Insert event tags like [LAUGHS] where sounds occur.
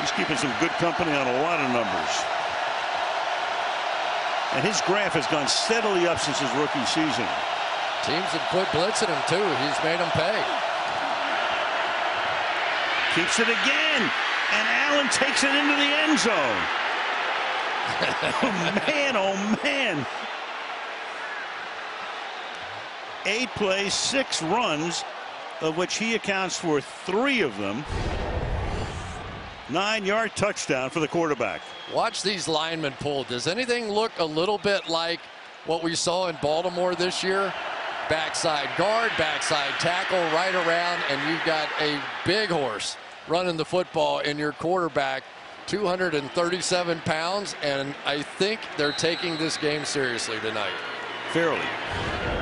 He's keeping some good company on a lot of numbers. And his graph has gone steadily up since his rookie season. Teams have quit blitzing him, too. He's made them pay. Keeps it again. And Allen takes it into the end zone. [LAUGHS] oh, man, oh, man. Eight plays, six runs, of which he accounts for three of them. Nine yard touchdown for the quarterback. Watch these linemen pull. Does anything look a little bit like what we saw in Baltimore this year? Backside guard, backside tackle, right around, and you've got a big horse running the football in your quarterback. 237 pounds, and I think they're taking this game seriously tonight. Fairly.